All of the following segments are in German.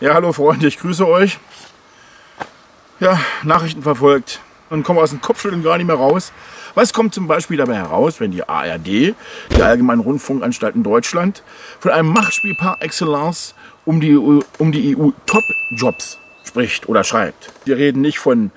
Ja, hallo Freunde, ich grüße euch. Ja, Nachrichten verfolgt und komme aus dem Kopfschütteln gar nicht mehr raus. Was kommt zum Beispiel dabei heraus, wenn die ARD, die Allgemeinen Rundfunkanstalten Deutschland, von einem Machtspiel par excellence um die, um die EU-Top-Jobs spricht oder schreibt? Wir reden nicht von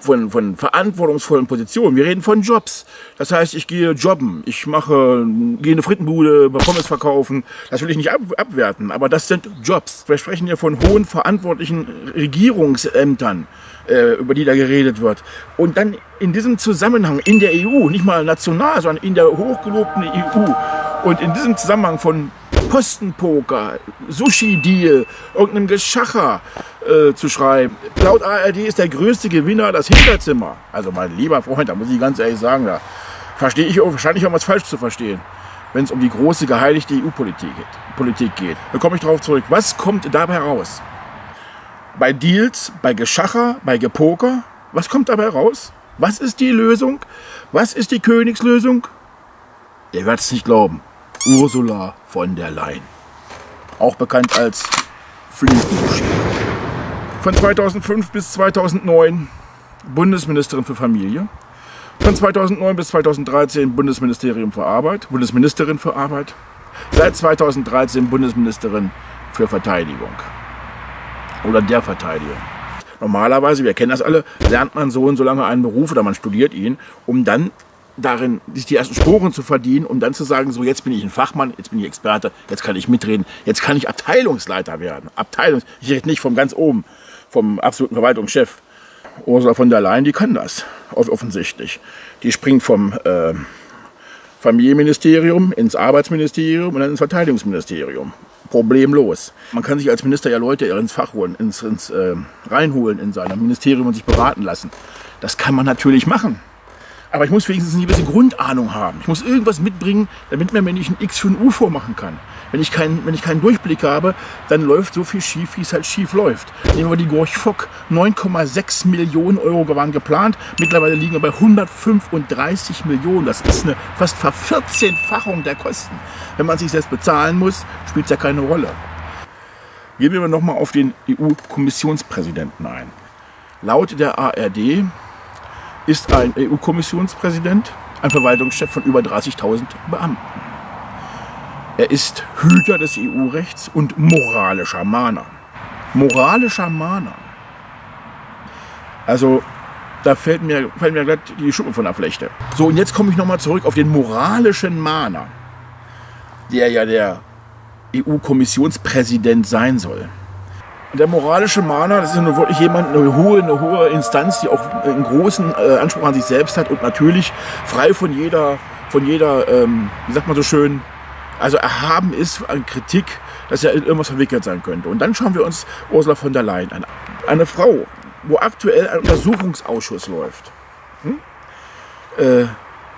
von, von verantwortungsvollen Positionen. Wir reden von Jobs. Das heißt, ich gehe jobben, ich mache, gehe eine Frittenbude, Pommes verkaufen. Das will ich nicht ab, abwerten, aber das sind Jobs. Wir sprechen hier von hohen verantwortlichen Regierungsämtern, äh, über die da geredet wird. Und dann in diesem Zusammenhang in der EU, nicht mal national, sondern in der hochgelobten EU und in diesem Zusammenhang von Postenpoker, Sushi-Deal, irgendeinem Geschacher äh, zu schreiben. Laut ARD ist der größte Gewinner das Hinterzimmer. Also mein lieber Freund, da muss ich ganz ehrlich sagen, da verstehe ich wahrscheinlich auch was falsch zu verstehen, wenn es um die große geheiligte EU-Politik geht. Politik geht. Da komme ich darauf zurück. Was kommt dabei raus? Bei Deals, bei Geschacher, bei Gepoker, was kommt dabei raus? Was ist die Lösung? Was ist die Königslösung? Ihr werdet es nicht glauben. Ursula von der Leyen. Auch bekannt als Flintenmuschi. Von 2005 bis 2009 Bundesministerin für Familie. Von 2009 bis 2013 Bundesministerium für Arbeit, Bundesministerin für Arbeit. Seit 2013 Bundesministerin für Verteidigung. Oder der Verteidigung. Normalerweise, wir kennen das alle, lernt man so und so lange einen Beruf oder man studiert ihn, um dann darin, sich die ersten Sporen zu verdienen, um dann zu sagen, so jetzt bin ich ein Fachmann, jetzt bin ich Experte, jetzt kann ich mitreden, jetzt kann ich Abteilungsleiter werden. Abteilungs ich rede nicht vom ganz oben, vom absoluten Verwaltungschef. Ursula von der Leyen, die kann das offensichtlich. Die springt vom äh, Familienministerium ins Arbeitsministerium und dann ins Verteidigungsministerium. Problemlos. Man kann sich als Minister ja Leute ins Fach holen, ins, ins äh, reinholen in seinem Ministerium und sich beraten lassen. Das kann man natürlich machen. Aber ich muss wenigstens ein bisschen Grundahnung haben. Ich muss irgendwas mitbringen, damit man mir nicht ein X für ein U vormachen kann. Wenn ich, keinen, wenn ich keinen Durchblick habe, dann läuft so viel schief, wie es halt schief läuft. Nehmen wir die Gorch Fock. 9,6 Millionen Euro waren geplant. Mittlerweile liegen wir bei 135 Millionen. Das ist eine fast Vervierzehnfachung der Kosten. Wenn man sich selbst bezahlen muss, spielt es ja keine Rolle. Gehen wir nochmal auf den EU-Kommissionspräsidenten ein. Laut der ARD ist ein EU-Kommissionspräsident, ein Verwaltungschef von über 30.000 Beamten. Er ist Hüter des EU-Rechts und moralischer Mahner. Moralischer Mahner. Also da fällt mir, fällt mir glatt die Schuppen von der Flechte. So, und jetzt komme ich nochmal zurück auf den moralischen Mahner, der ja der EU-Kommissionspräsident sein soll. Der moralische Mahner, das ist nur wirklich jemand, eine hohe, eine hohe Instanz, die auch einen großen äh, Anspruch an sich selbst hat und natürlich frei von jeder, von jeder, ähm, wie sagt man so schön, also erhaben ist an Kritik, dass er in irgendwas verwickelt sein könnte. Und dann schauen wir uns Ursula von der Leyen an. Eine Frau, wo aktuell ein Untersuchungsausschuss läuft. Hm? Äh,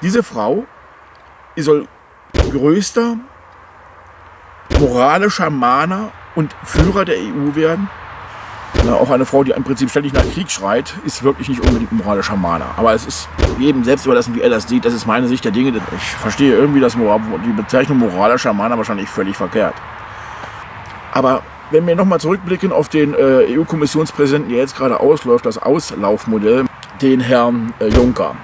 diese Frau, die soll größter moralischer Mahner und Führer der EU werden. Ja, auch eine Frau, die im Prinzip ständig nach Krieg schreit, ist wirklich nicht unbedingt moralischer Mahner. Aber es ist jedem selbst überlassen, wie er das sieht. Das ist meine Sicht der Dinge. Ich verstehe irgendwie das, die Bezeichnung moralischer Mahner wahrscheinlich völlig verkehrt. Aber wenn wir nochmal zurückblicken auf den äh, EU-Kommissionspräsidenten, der jetzt gerade ausläuft, das Auslaufmodell, den Herrn äh, Juncker.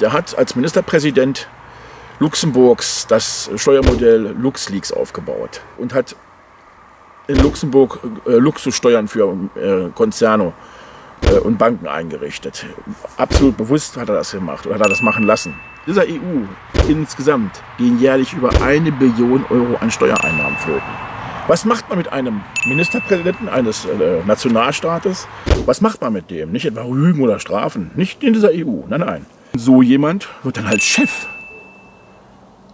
Der hat als Ministerpräsident Luxemburgs das Steuermodell LuxLeaks aufgebaut und hat in Luxemburg äh, Luxussteuern für äh, Konzerne äh, und Banken eingerichtet. Absolut bewusst hat er das gemacht oder hat er das machen lassen. Dieser EU insgesamt gehen jährlich über eine Billion Euro an Steuereinnahmen flöten. Was macht man mit einem Ministerpräsidenten eines äh, Nationalstaates? Was macht man mit dem? Nicht etwa Rügen oder Strafen, nicht in dieser EU, nein, nein. So jemand wird dann als Chef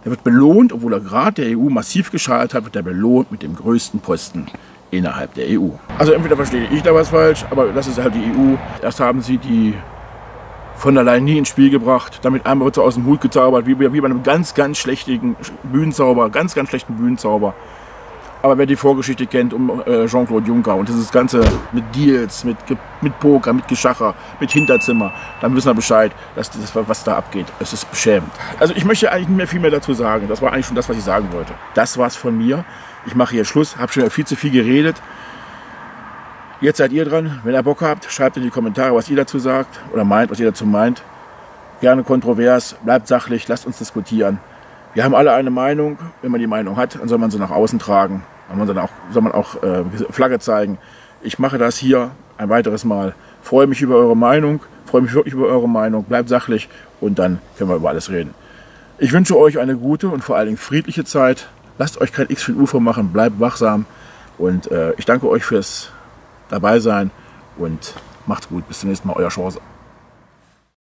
er wird belohnt, obwohl er gerade der EU massiv geschadet hat, wird er belohnt mit dem größten Posten innerhalb der EU. Also entweder verstehe ich da was falsch, aber das ist halt die EU. Erst haben sie die von der Leyen nie ins Spiel gebracht. Damit einmal wird sie aus dem Hut gezaubert, wie, wie bei einem ganz, ganz schlechten Bühnenzauber, ganz, ganz schlechten Bühnenzauber. Aber wer die Vorgeschichte kennt um äh, Jean-Claude Juncker und dieses Ganze mit Deals, mit, mit Poker, mit Geschacher, mit Hinterzimmer, dann wissen wir Bescheid, dass das, was da abgeht. Es ist beschämend. Also ich möchte eigentlich nicht mehr viel mehr dazu sagen. Das war eigentlich schon das, was ich sagen wollte. Das war's von mir. Ich mache hier Schluss, habe schon viel zu viel geredet. Jetzt seid ihr dran. Wenn ihr Bock habt, schreibt in die Kommentare, was ihr dazu sagt oder meint, was ihr dazu meint. Gerne kontrovers, bleibt sachlich, lasst uns diskutieren. Wir haben alle eine Meinung. Wenn man die Meinung hat, dann soll man sie nach außen tragen. Dann soll man auch, soll man auch äh, Flagge zeigen. Ich mache das hier ein weiteres Mal. Freue mich über eure Meinung, freue mich wirklich über eure Meinung. Bleibt sachlich und dann können wir über alles reden. Ich wünsche euch eine gute und vor allen Dingen friedliche Zeit. Lasst euch kein X für UFO machen, bleibt wachsam. Und äh, ich danke euch fürs dabei sein und macht's gut. Bis zum nächsten Mal, euer Chance.